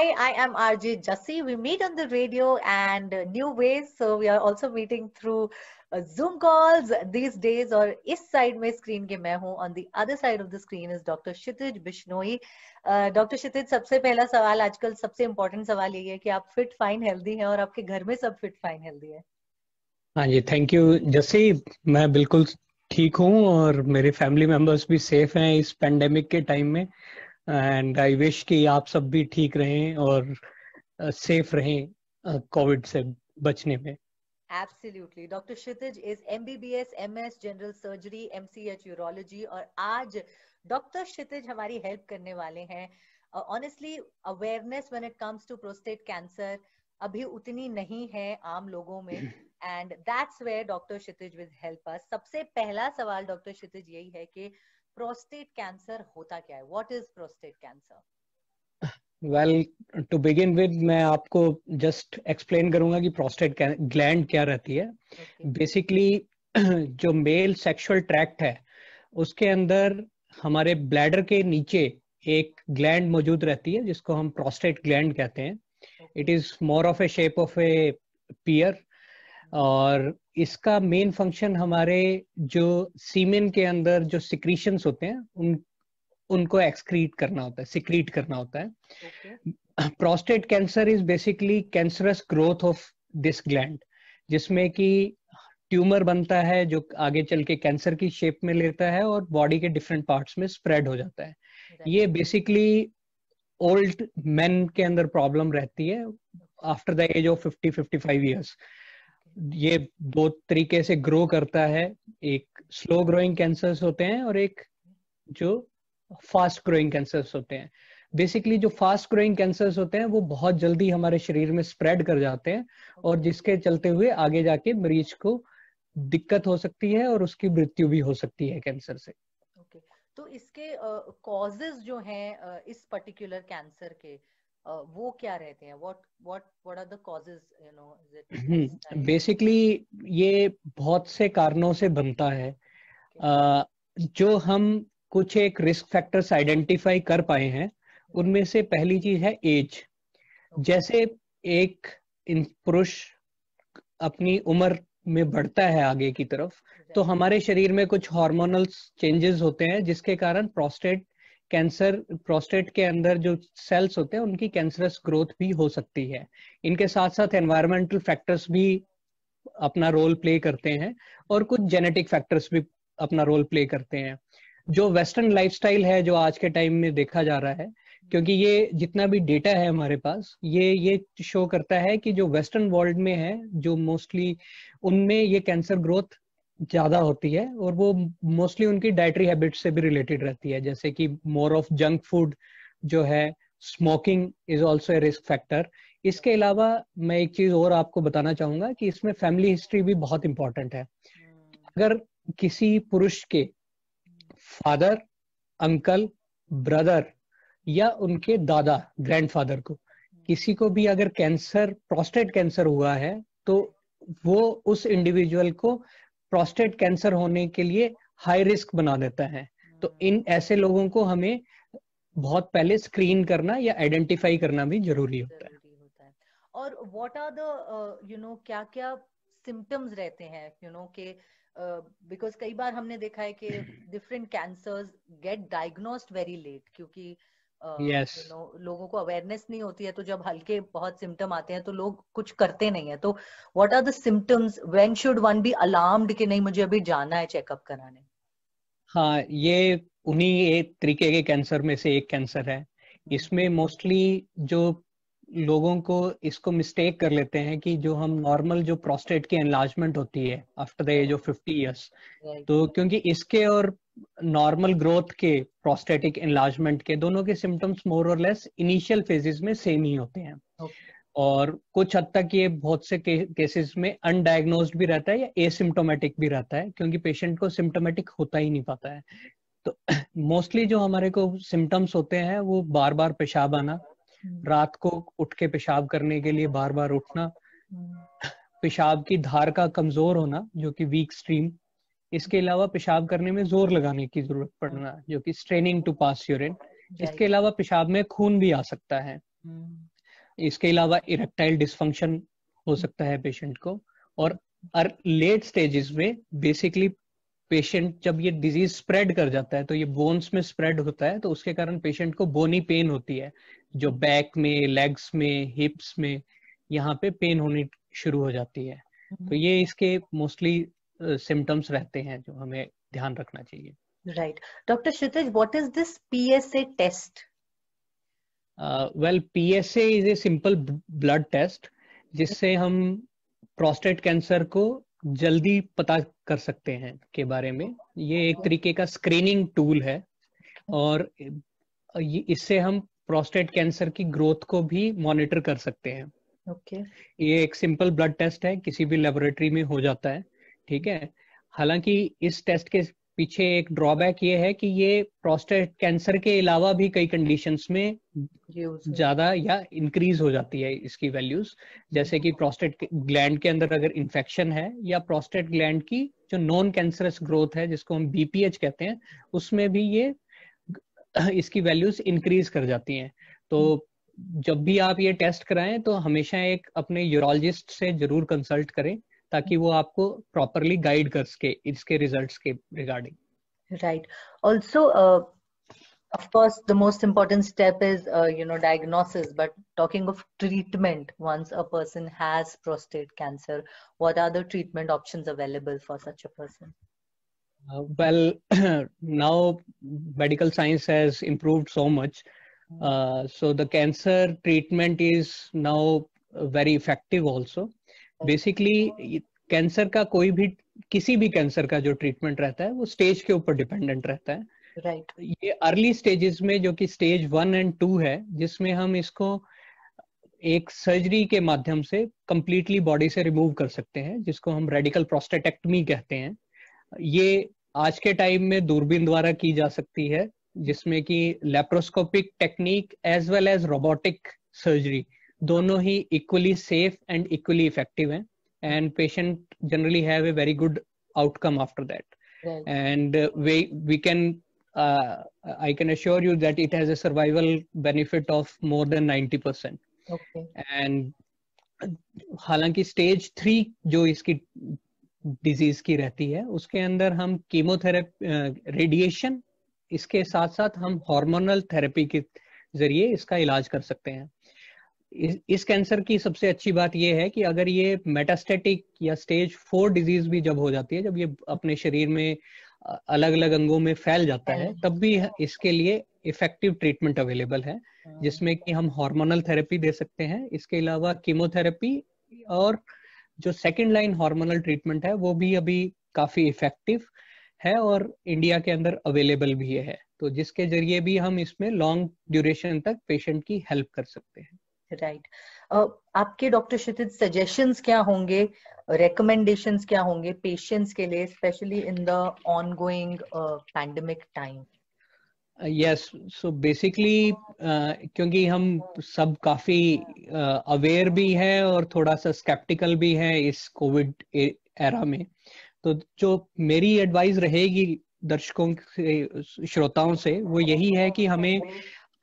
Hi, I am RJ Jassi. We meet on the radio and uh, new ways. So we are also meeting through uh, Zoom calls these days. और इस side में screen के मैं हूँ on the other side of the screen is Dr. Kshitij Bishnoi. Doctor Kshitij सबसे पहला सवाल आजकल सबसे इम्पोर्टेंट सवाल यही है कि आप फिट फाइन हेल्दी हैं और आपके घर में सब फिट फाइन हेल्दी है हाँ जी थैंक यू जस्सी मैं बिल्कुल ठीक हूँ और मेरे फैमिली मेंबर्स भी सेफ़ हैं इस पेंडेमिक के टाइम में एंड आई विश कि आप सब भी ठीक रहें और सेफ़ रहें कोविड से बचने में Absolutely. Dr. Kshitij is MBBS, MS, General Surgery, MCH Urology और आज डॉक्टर क्षितिज हमारी हेल्प करने वाले हैं honestly awareness when it comes to prostate cancer अभी उतनी नहीं है आम लोगों में and that's where doctor Kshitij will help us सबसे पहला सवाल डॉक्टर क्षितिज यही है कि प्रोस्टेट कैंसर होता क्या है? What is prostate cancer well to begin with मैं आपको जस्ट एक्सप्लेन करूँगा कि प्रोस्टेट ग्लैंड क्या रहती है। Basically okay. जो मेल सेक्सुअल ट्रैक्ट है उसके अंदर हमारे ब्लैडर के नीचे एक ग्लैंड मौजूद रहती है जिसको हम प्रोस्टेट ग्लैंड कहते हैं। It is more of a shape of a pear और इसका मेन फ़ंक्शन हमारे जो सीमेन के अंदर जो सिक्रीशंस होते हैं उन उनको एक्सक्रीट करना होता है सिक्रीट करना होता है। Prostate cancer is basically cancerous growth of this gland जिसमें कि ट्यूमर बनता है जो आगे चल के कैंसर की शेप में लेता है और बॉडी के डिफरेंट पार्ट्स में स्प्रेड हो जाता है। ये बेसिकली ओल्ड मेन के अंदर प्रॉब्लम रहती है after the age of 50 55 years ये दो तरीके से ग्रो करता है। एक स्लो ग्रोइंग कैंसर्स होते हैं और एक जो फास्ट ग्रोइंग कैंसर्स होते हैं। बेसिकली जो फास्ट ग्रोइंग कैंसर्स होते हैं वो बहुत जल्दी हमारे शरीर में स्प्रेड कर जाते हैं और जिसके चलते हुए आगे जाके मरीज़ को दिक्कत हो सकती है और उसकी मृत्यु भी हो सकती है कैंसर से। Okay. तो इसके कॉजेज uh, जो हैं uh, इस पर्टिकुलर कैंसर के वो क्या रहते हैं? What what what are the causes you know basically ये बहुत से कारणों से बनता है। Okay. uh, जो हम कुछ एक रिस्क फैक्टर्स आइडेंटिफाई कर पाए हैं उनमें से पहली चीज़ है एज okay. जैसे एक पुरुष अपनी उम्र में बढ़ता है आगे की तरफ़ तो हमारे शरीर में कुछ हार्मोनल चेंजेस होते हैं जिसके कारण प्रोस्टेट कैंसर प्रोस्टेट के अंदर जो सेल्स होते हैं, उनकी कैंसरस ग्रोथ भी हो सकती है। इनके साथ साथ एनवायरमेंटल फैक्टर्स भी अपना रोल प्ले करते हैं और कुछ जेनेटिक फैक्टर्स भी अपना रोल प्ले करते हैं। जो वेस्टर्न लाइफस्टाइल है, जो आज के टाइम में देखा जा रहा है, क्योंकि ये जितना भी डेटा है हमारे पास, ये ये शो करता है कि जो वेस्टर्न वर्ल्ड में है, जो मोस्टली उनमें ये कैंसर ग्रोथ ज़्यादा होती है और वो मोस्टली उनकी डाइटरी हैबिट से भी रिलेटेड रहती है। जैसे कि मोर ऑफ़ जंक फ़ूड जो है smoking is also a risk factor इसके अलावा मैं एक चीज़ और आपको बताना चाहूँगा कि इसमें फैमिली हिस्ट्री भी बहुत इंपॉर्टेंट है। अगर किसी पुरुष के फादर अंकल ब्रदर या उनके दादा ग्रैंडफादर को किसी को भी अगर कैंसर प्रोस्टेट कैंसर हुआ है तो वो उस इंडिविजुअल को प्रोस्टेट कैंसर होने के लिए हाई रिस्क बना देता है। तो इन ऐसे लोगों को हमें बहुत पहले स्क्रीन करना या आइडेंटिफाई करना भी ज़रूरी होता है। और what are the you know क्या क्या सिम्टम्स रहते हैं यू नो के बिकॉज़ कई बार हमने देखा है कि different cancers get diagnosed very late क्योंकि yes. you know, लोगों को अवेयरनेस नहीं होती है तो जब हल्के बहुत सिम्टम आते हैं तो लोग कुछ करते नहीं है। तो what are the symptoms when should one be alarmed कि नहीं मुझे अभी जाना है चेकअप कराने? हाँ ये उन्हीं एक तरीके के कैंसर में से एक कैंसर है। इसमें मोस्टली जो लोगों को इसको मिस्टेक कर लेते हैं कि जो हम नॉर्मल जो प्रोस्टेट की एनलार्जमेंट होती है after the age of fifty years तो क्योंकि इसके और नॉर्मल ग्रोथ के प्रोस्टेटिक एनलार्जमेंट के दोनों के सिम्टम्स मोर और लेस इनिशियल फेजेस में सेम ही होते हैं okay. और कुछ हद तक ये बहुत से केसेस में अनडायग्नोज्ड भी रहता है या एसिम्टोमेटिक भी रहता है क्योंकि पेशेंट को सिम्टोमेटिक होता ही नहीं पाता है तो मोस्टली जो हमारे को सिम्टम्स होते हैं वो बार बार पेशाब आना हम्म। रात को उठ के पेशाब करने के लिए बार बार उठना हम्म। पेशाब की धार का कमज़ोर होना जो कि वीक स्ट्रीम इसके अलावा पेशाब करने में ज़ोर लगाने की ज़रूरत पड़ना जो कि स्ट्रेनिंग टू पास यूरिन इसके अलावा पेशाब में खून भी आ सकता है। हम्म। इसके अलावा इरेक्टाइल डिस्फंक्शन हो सकता है पेशेंट को। और लेट स्टेजेस में बेसिकली पेशेंट जब ये डिज़ीज़ स्प्रेड कर जाता है तो ये बोन्स में स्प्रेड होता है तो उसके कारण पेशेंट को बोनी पेन होती है जो बैक में लेग्स में हिप्स में यहाँ पे पेन होनी शुरू हो जाती है। तो ये इसके मोस्टली सिम्टम्स रहते हैं जो हमें ध्यान रखना चाहिए। Right doctor Kshitij what is this PSA test well PSA is a simple blood test जिससे हम प्रोस्टेट कैंसर को जल्दी पता कर सकते हैं के बारे में। ये एक तरीके का स्क्रीनिंग टूल है और इससे हम प्रोस्टेट कैंसर की ग्रोथ को भी मॉनिटर कर सकते हैं। Okay okay. ये एक सिंपल ब्लड टेस्ट है किसी भी लेबोरेटरी में हो जाता है। ठीक है? हालाँकि इस टेस्ट के पीछे एक ड्रॉबैक ये है कि ये प्रोस्टेट कैंसर के अलावा भी कई कंडीशंस में ज़्यादा या इंक्रीज हो जाती है इसकी वैल्यूज़ जैसे कि प्रोस्टेट ग्लैंड के अंदर अगर इन्फेक्शन है या प्रोस्टेट ग्लैंड की जो नॉन कैंसरस ग्रोथ है जिसको हम बीपीएच कहते हैं उसमें भी ये इसकी वैल्यूज़ इंक्रीज कर जाती हैं। तो जब भी आप ये टेस्ट कराएँ तो हमेशा एक अपने यूरोलॉजिस्ट से ज़रूर कंसल्ट करें। ताकि वो आपको प्रॉपरली गाइड कर सके इसके रिजल्ट्स के regarding right also of course the most important step is uh, you know diagnosis but talking of treatment once a person has prostate cancer what are the treatment options available for such a person uh, well now medical science has improved so much uh, so the cancer treatment is now very effective also basically cancer का कोई भी किसी भी cancer का जो treatment रहता है वो स्टेज के ऊपर डिपेंडेंट रहता है राइट right. ये अर्ली स्टेजेस में जो कि स्टेज वन एंड टू है जिसमें हम इसको एक सर्जरी के माध्यम से कंप्लीटली बॉडी से रिमूव कर सकते हैं जिसको हम रेडिकल प्रोस्टेटेक्टमी कहते हैं ये आज के टाइम में दूरबीन द्वारा की जा सकती है जिसमें कि laparoscopic technique as well as robotic surgery दोनों ही equally safe and equally effective हैं and patient generally have a very good outcome after that and we we can I can assure you that it has a survival benefit of more than 90 percent. Okay. and हालाँकि stage three जो इसकी disease की रहती है उसके अंदर हम chemotherapy radiation इसके साथ साथ हम हार्मोनल थेरेपी के ज़रिए इसका इलाज कर सकते हैं। इस, इस कैंसर की सबसे अच्छी बात यह है कि अगर ये मेटास्टेटिक या स्टेज फोर डिज़ीज़ भी जब हो जाती है जब ये अपने शरीर में अलग अलग अंगों में फैल जाता है तब भी इसके लिए इफ़ेक्टिव ट्रीटमेंट अवेलेबल है जिसमें कि हम हार्मोनल थेरेपी दे सकते हैं। इसके अलावा कीमोथेरेपी और जो सेकेंड लाइन हार्मोनल ट्रीटमेंट है वो भी अभी काफ़ी इफ़ेक्टिव है और इंडिया के अंदर अवेलेबल भी है। तो जिसके ज़रिए भी हम इसमें लॉन्ग ड्यूरेशन तक पेशेंट की हेल्प कर सकते हैं। राइट uh, आपके डॉक्टर क्षितिज सजेशंस क्या होंगे? रिकमेंडेशंस क्या होंगे पेशेंट्स के लिए specially in the ongoing pandemic time yes so basically क्योंकि हम सब काफ़ी अवेयर uh, भी है और थोड़ा सा स्केप्टिकल भी है इस कोविड एरा में। तो जो मेरी एडवाइस रहेगी दर्शकों से श्रोताओं से वो यही है कि हमें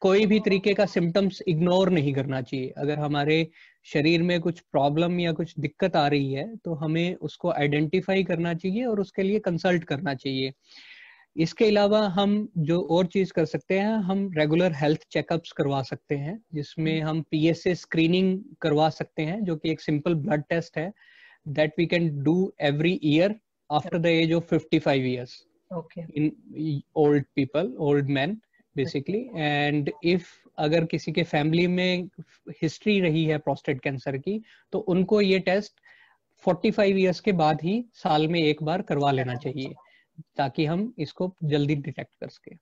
कोई भी तरीके का सिम्टम्स इग्नोर नहीं करना चाहिए। अगर हमारे शरीर में कुछ प्रॉब्लम या कुछ दिक्कत आ रही है तो हमें उसको आइडेंटिफाई करना चाहिए और उसके लिए कंसल्ट करना चाहिए। इसके अलावा हम जो और चीज़ कर सकते हैं हम रेगुलर हेल्थ चेकअप्स करवा सकते हैं जिसमें हम पीएसए स्क्रीनिंग करवा सकते हैं जो कि एक सिंपल ब्लड टेस्ट है that we can do every year after the age of 55 years. In old people old old okay. and if अगर किसी के फैमिली में हिस्ट्री रही है प्रोस्टेट कैंसर की तो उनको ये टेस्ट 45 इयर्स के बाद ही साल में एक बार करवा लेना चाहिए ताकि हम इसको जल्दी डिटेक्ट कर सके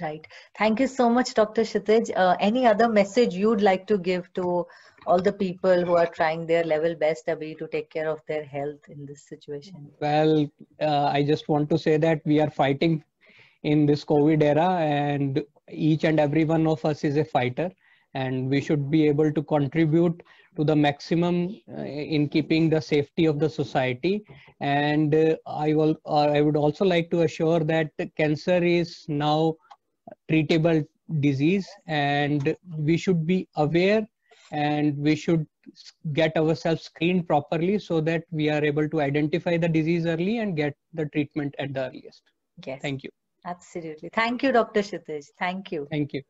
Right. Thank you so much, Dr. Kshitij. Uh, any other message you'd like to give to all the people who are trying their level best, Abhi, to take care of their health in this situation? Well, uh, I just want to say that we are fighting in this COVID era, and each and every one of us is a fighter, and we should be able to contribute to the maximum uh, in keeping the safety of the society. And uh, I will, uh, I would also like to assure that cancer is now treatable disease and we should be aware and we should get ourselves screened properly so that we are able to identify the disease early and get the treatment at the earliest. Yes. Thank you. Absolutely. Thank you, Dr. Kshitij. Thank you. Thank you.